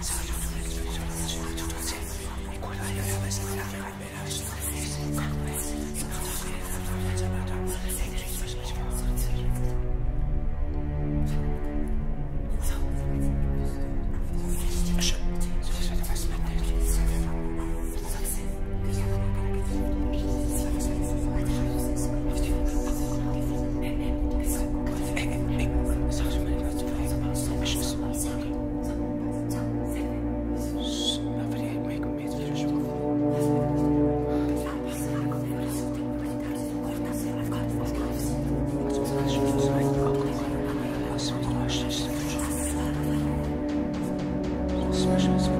Sorry. слышим звук.